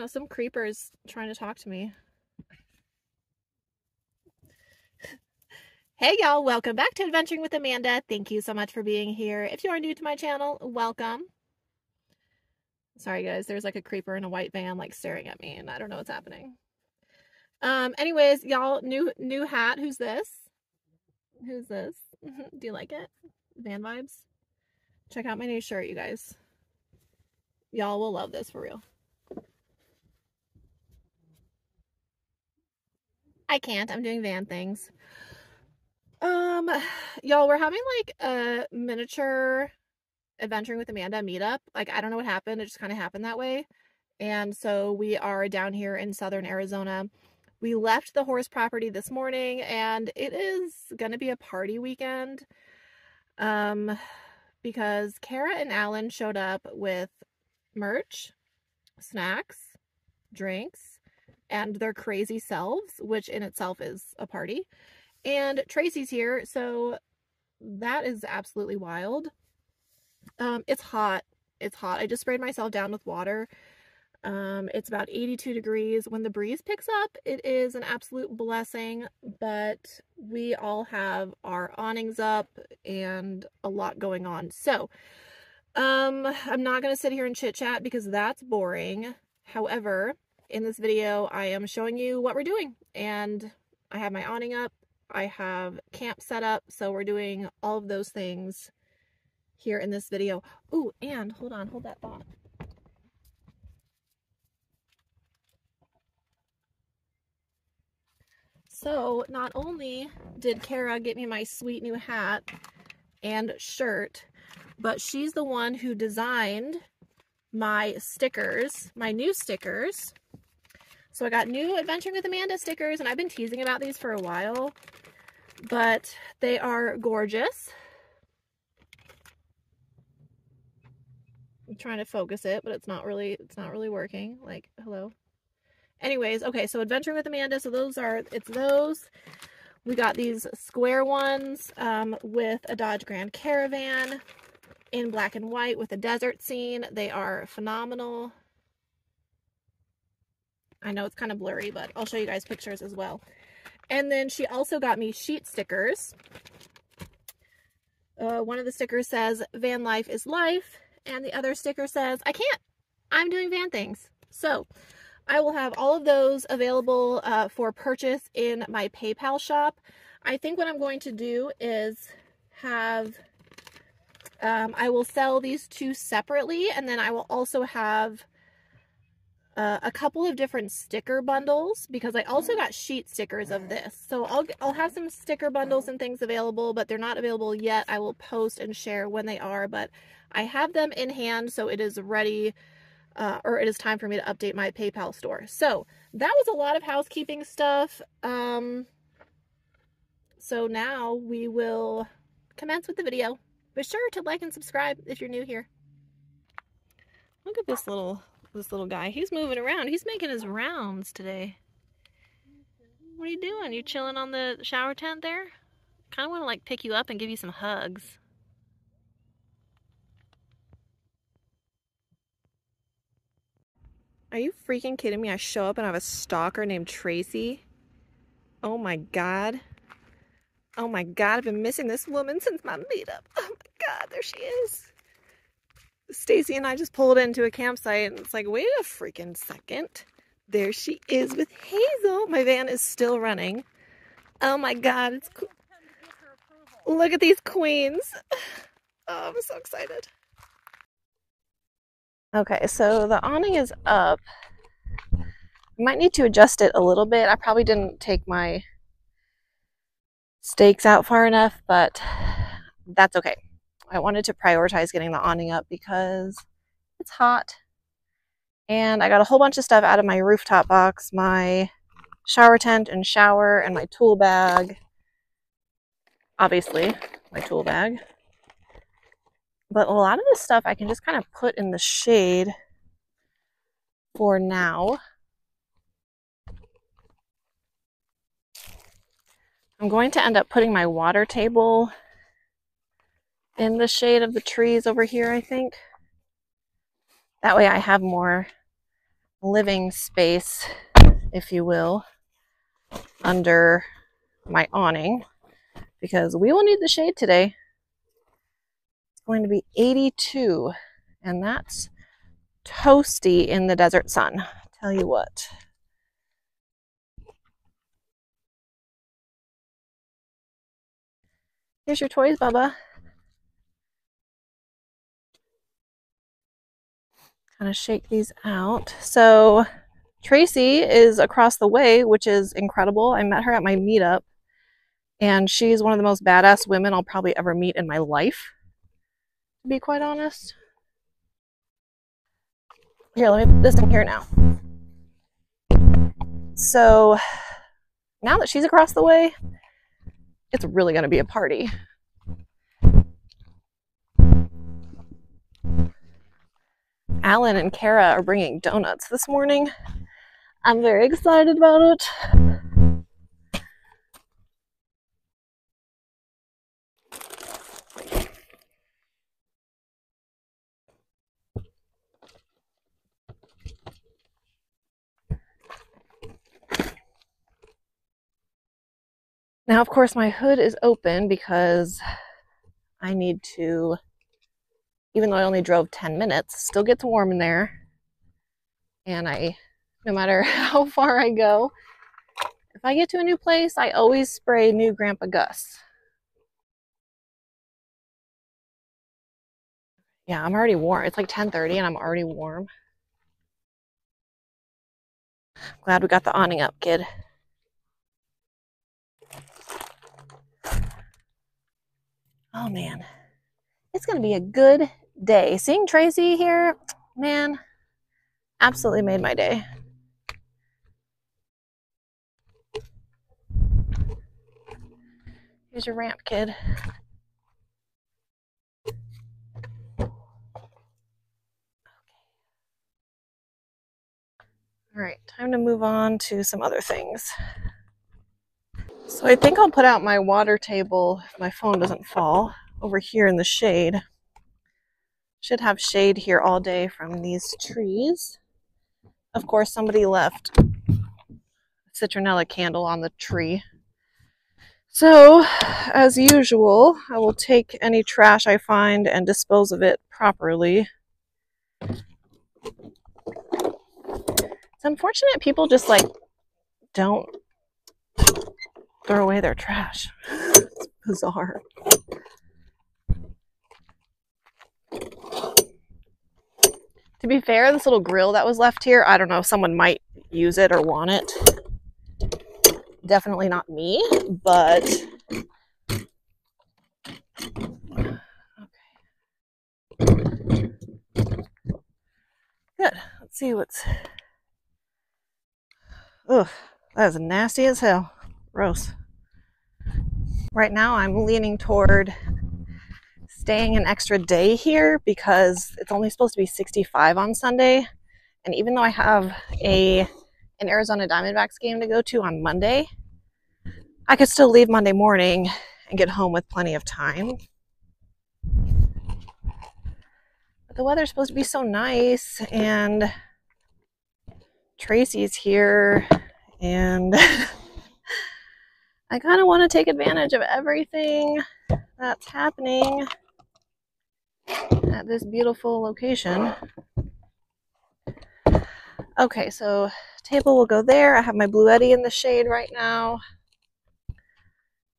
know, some creepers trying to talk to me. Hey y'all, welcome back to Adventuring with Amanda. Thank you so much for being here. If you are new to my channel, welcome. Sorry guys, there's like a creeper in a white van like staring at me and I don't know what's happening. Um anyways, y'all new new hat. Who's this? Who's this? Do you like it? Van vibes? Check out my new shirt, you guys. Y'all will love this for real. I can't. I'm doing van things. Um, y'all, we're having like a miniature adventuring with Amanda meetup. Like, I don't know what happened. It just kind of happened that way. And so we are down here in southern Arizona. We left the horse property this morning and it is going to be a party weekend. Um, because Kara and Alan showed up with merch, snacks, drinks, and their crazy selves, which in itself is a party. And Tracy's here, so that is absolutely wild. Um, it's hot. It's hot. I just sprayed myself down with water. Um, it's about 82 degrees. When the breeze picks up, it is an absolute blessing, but we all have our awnings up and a lot going on. So, um, I'm not going to sit here and chit chat because that's boring. However, in this video, I am showing you what we're doing and I have my awning up. I have camp set up, so we're doing all of those things here in this video. Oh, and hold on, hold that thought. So not only did Kara get me my sweet new hat and shirt, but she's the one who designed my stickers, my new stickers. So I got new Adventuring with Amanda stickers, and I've been teasing about these for a while but they are gorgeous. I'm trying to focus it, but it's not really, it's not really working. Like, hello. Anyways, okay, so Adventuring with Amanda. So those are, it's those. We got these square ones um, with a Dodge Grand Caravan in black and white with a desert scene. They are phenomenal. I know it's kind of blurry, but I'll show you guys pictures as well. And then she also got me sheet stickers. Uh, one of the stickers says, van life is life. And the other sticker says, I can't. I'm doing van things. So I will have all of those available uh, for purchase in my PayPal shop. I think what I'm going to do is have, um, I will sell these two separately and then I will also have uh, a couple of different sticker bundles because I also got sheet stickers of this. So I'll, I'll have some sticker bundles and things available, but they're not available yet. I will post and share when they are, but I have them in hand so it is ready uh, or it is time for me to update my PayPal store. So that was a lot of housekeeping stuff. Um, so now we will commence with the video. Be sure to like and subscribe if you're new here. Look at this little this little guy. He's moving around. He's making his rounds today. What are you doing? You chilling on the shower tent there? Kind of want to like pick you up and give you some hugs. Are you freaking kidding me? I show up and I have a stalker named Tracy. Oh my god. Oh my god, I've been missing this woman since my meetup. Oh my god, there she is. Stacy and I just pulled into a campsite and it's like, wait a freaking second. There she is with Hazel. My van is still running. Oh my God, it's cool. Look at these queens. Oh, I'm so excited. Okay, so the awning is up. I might need to adjust it a little bit. I probably didn't take my stakes out far enough, but that's okay. I wanted to prioritize getting the awning up because it's hot. And I got a whole bunch of stuff out of my rooftop box, my shower tent and shower and my tool bag. Obviously, my tool bag. But a lot of this stuff I can just kind of put in the shade for now. I'm going to end up putting my water table in the shade of the trees over here, I think. That way I have more living space, if you will, under my awning because we will need the shade today. It's going to be 82, and that's toasty in the desert sun. Tell you what. Here's your toys, Bubba. Kind of shake these out. So Tracy is across the way, which is incredible. I met her at my meetup, and she's one of the most badass women I'll probably ever meet in my life, to be quite honest. Here, let me put this in here now. So now that she's across the way, it's really going to be a party. Alan and Kara are bringing donuts this morning. I'm very excited about it. Now, of course, my hood is open because I need to, even though I only drove 10 minutes, still gets warm in there. And I, no matter how far I go, if I get to a new place, I always spray new Grandpa Gus. Yeah, I'm already warm. It's like 10:30 and I'm already warm. Glad we got the awning up, kid. Oh man, it's gonna be a good day. Seeing Tracy here, man, absolutely made my day. Here's your ramp, kid. All right, time to move on to some other things. So I think I'll put out my water table if my phone doesn't fall over here in the shade. Should have shade here all day from these trees. Of course, somebody left a citronella candle on the tree. So, as usual, I will take any trash I find and dispose of it properly. It's unfortunate people just like don't throw away their trash. It's bizarre. To be fair, this little grill that was left here, I don't know, someone might use it or want it. Definitely not me, but okay. Good. Let's see what's Ugh, that is nasty as hell. Gross. Right now, I'm leaning toward staying an extra day here because it's only supposed to be 65 on Sunday. And even though I have a an Arizona Diamondbacks game to go to on Monday, I could still leave Monday morning and get home with plenty of time. But the weather's supposed to be so nice and Tracy's here and I kind of want to take advantage of everything that's happening at this beautiful location. Okay, so table will go there. I have my Bluetti in the shade right now.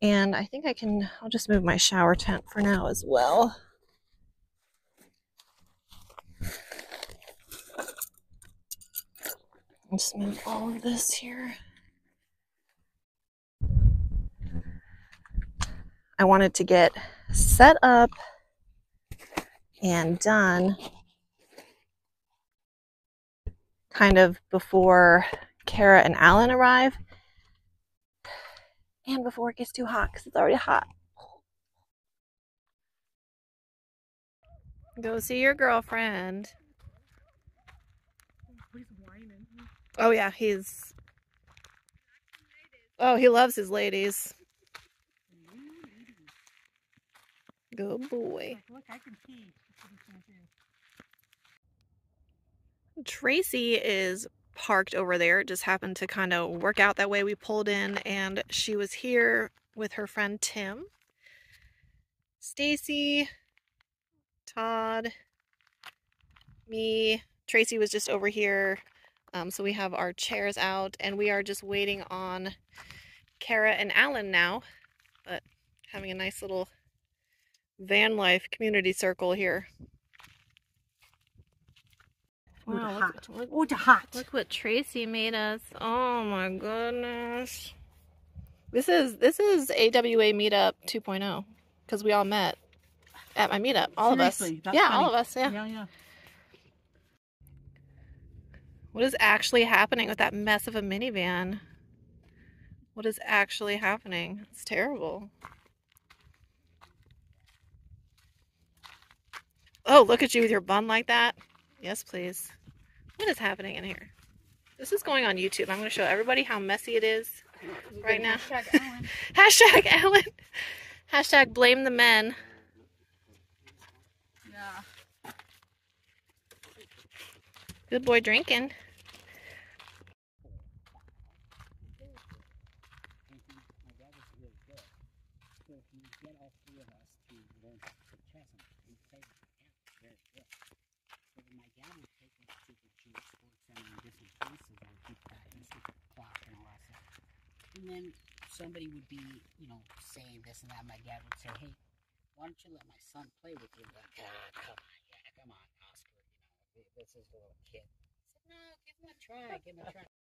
And I think I can, I'll just move my shower tent for now as well. I'll just move all of this here. I wanted to get set up and done kind of before Kara and Alan arrive and before it gets too hot because it's already hot. Go see your girlfriend. Oh, oh yeah, he's. Oh, he loves his ladies. Good boy. Tracy is parked over there. It just happened to kind of work out that way. We pulled in and she was here with her friend Tim. Stacy, Todd, me, Tracy was just over here. Um, so we have our chairs out and we are just waiting on Kara and Alan now. But having a nice little van life community circle here. Wow, hot. Look, look, hot. Look what Tracy made us. Oh my goodness. This is this is AWA meetup 2.0 because we all met at my meetup. All Seriously, of us. Yeah, funny. all of us. Yeah. Yeah, yeah. What is actually happening with that mess of a minivan? What is actually happening? It's terrible. Oh, look at you with your bun like that. Yes, please. What is happening in here? This is going on YouTube. I'm going to show everybody how messy it is right now. Hashtag Ellen. Hashtag Ellen. Hashtag blame the men. Yeah. Good boy drinking. my dad was really good. So if you get all three of us to learn to play chess and we played with my dad, very good. So then my dad would take us to the Jewish sports center in different places and we'd be practice with the clock and all that stuff. And then somebody would be, you know, saying this and that. My dad would say, Hey, why don't you let my son play with you? Like, ah, come on, yeah, come on, Oscar, you know, this is a little kid. I said, No, give him a try, give him a try.